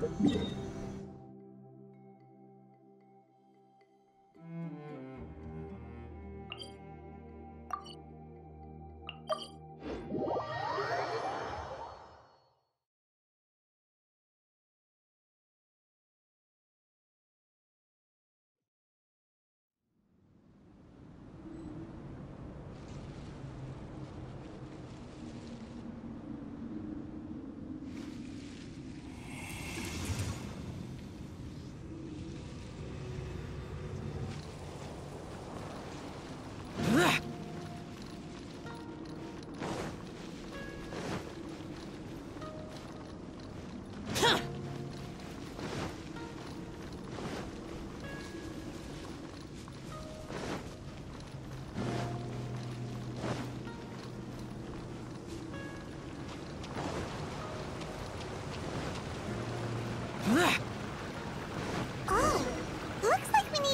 i don't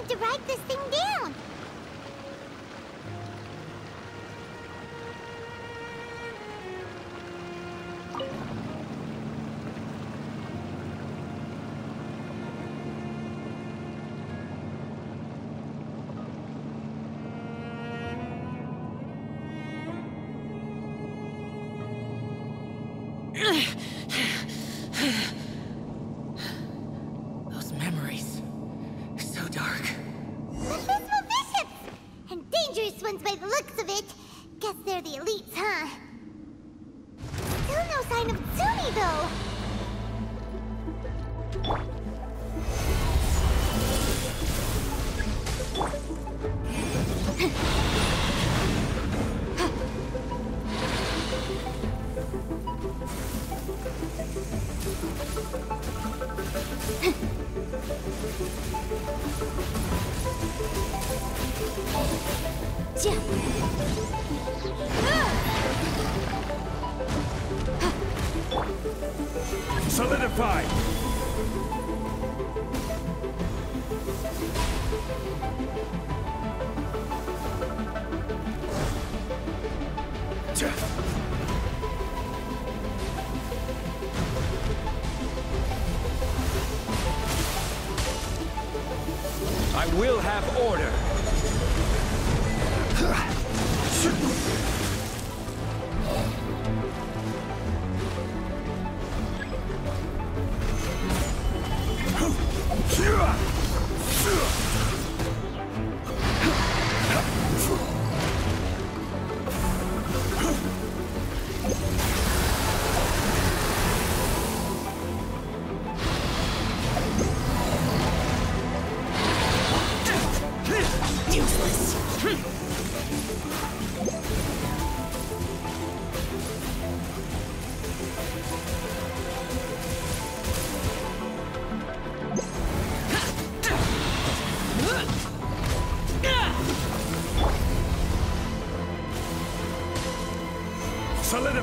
to write this thing down. solidified. I will have order.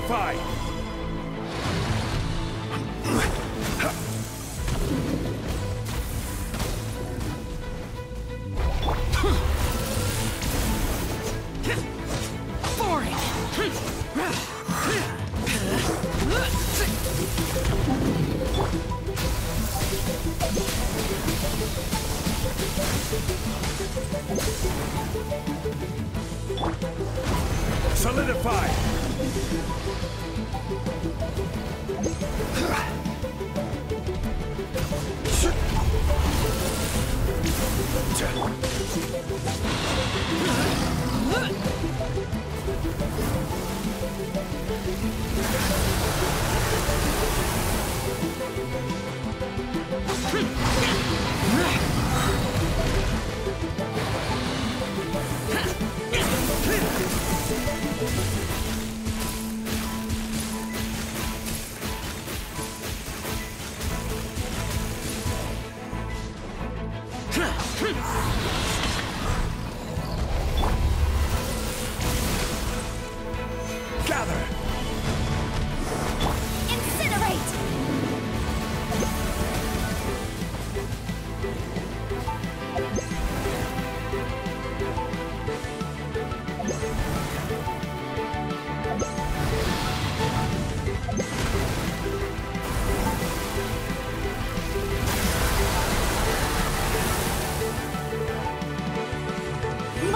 Fight!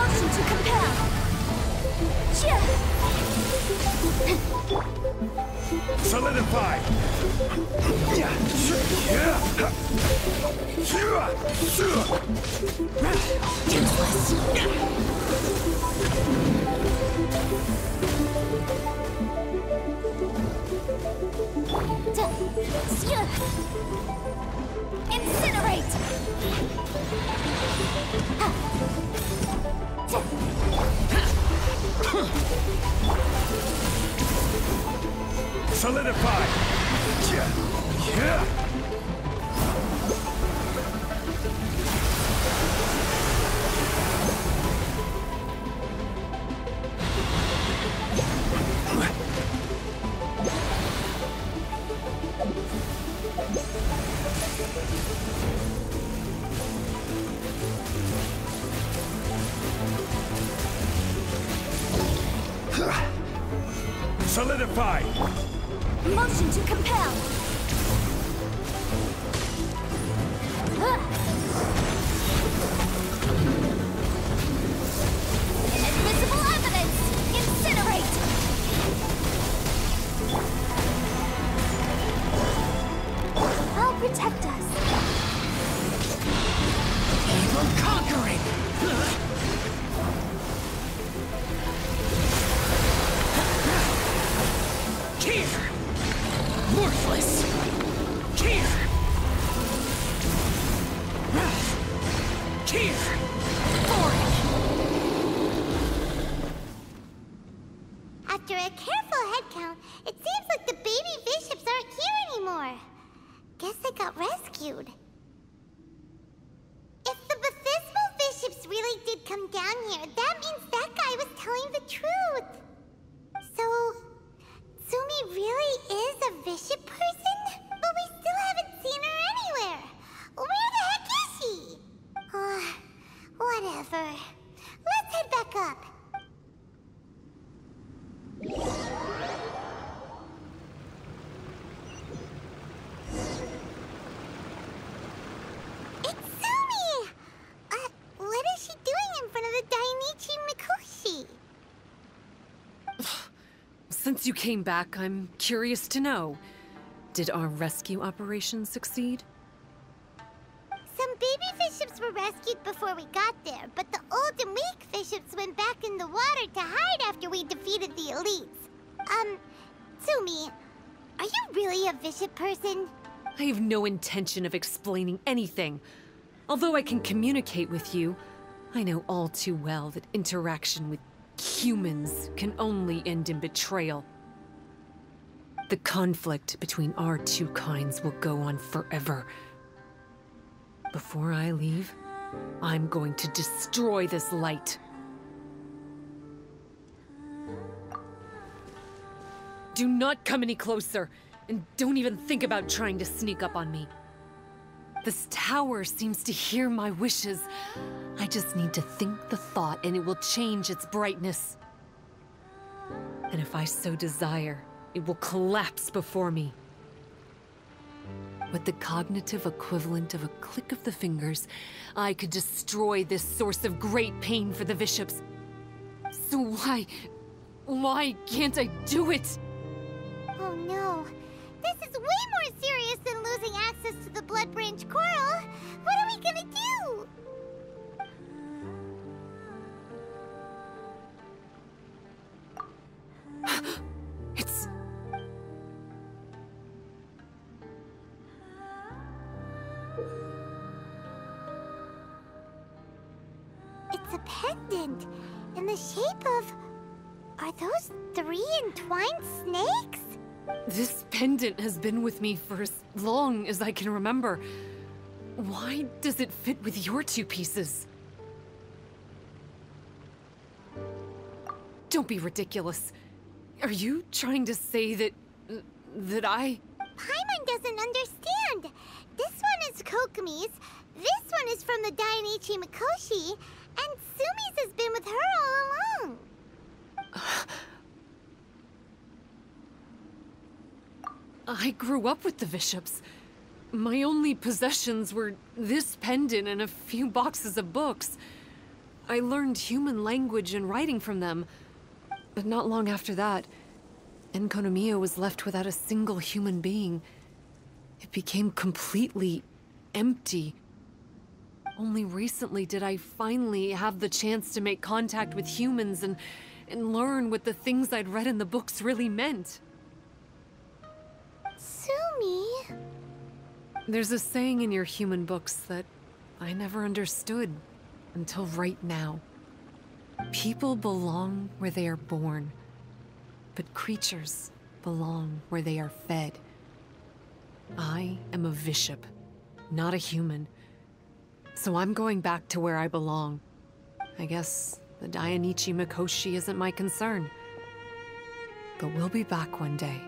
option to compare. Yeah. Solidify. Useless. Solidify! Solidify! Motion to compel! Inadmissible evidence! Incinerate! I'll protect us. Evil conquering! A careful head count, it seems like the baby vishaps aren't here anymore. Guess they got rescued. If the Bathysmal vishaps really did come down here, that means that guy was telling the truth. So, Sumi really is a vishap person? But we still haven't seen her anywhere. Where the heck is she? Uh, whatever. Let's head back up. It's Sumi! Uh, what is she doing in front of the Dainichi Mikoshi? Since you came back, I'm curious to know. Did our rescue operation succeed? Some baby vishaps were rescued before we got there, but the old and weak vishaps went back in the water to hide after we defeated the elites. Um, Sumi, are you really a vishap person? I have no intention of explaining anything. Although I can communicate with you, I know all too well that interaction with humans can only end in betrayal. The conflict between our two kinds will go on forever. Before I leave, I'm going to destroy this light. Do not come any closer, and don't even think about trying to sneak up on me. This tower seems to hear my wishes. I just need to think the thought, and it will change its brightness. And if I so desire, it will collapse before me. With the cognitive equivalent of a click of the fingers, I could destroy this source of great pain for the vishaps. So why... why can't I do it? Pendant in the shape of. Are those three entwined snakes? This pendant has been with me for as long as I can remember. Why does it fit with your two pieces? Don't be ridiculous. Are you trying to say that... that I... Paimon doesn't understand. This one is Kokomi's, this one is from the Dainichi Mikoshi, and Sumi's has been with her all along. I grew up with the vishaps. My only possessions were this pendant and a few boxes of books. I learned human language and writing from them. But not long after that, Enkanomiya was left without a single human being. It became completely empty. Only recently did I finally have the chance to make contact with humans and, and learn what the things I'd read in the books really meant. Sumi? There's a saying in your human books that I never understood until right now. People belong where they are born, but creatures belong where they are fed. I am a Vishap, not a human. So I'm going back to where I belong. I guess the Dainichi Mikoshi isn't my concern. But we'll be back one day.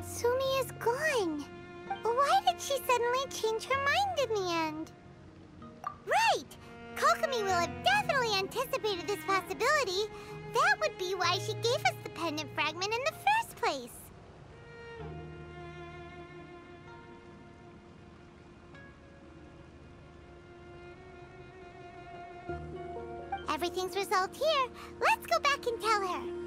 Sumi is gone. Why did she suddenly change her mind in the end? Right! Kokomi will have definitely anticipated this possibility. That would be why she gave us the pendant fragment in the first place. Everything's resolved here. Let's go back and tell her.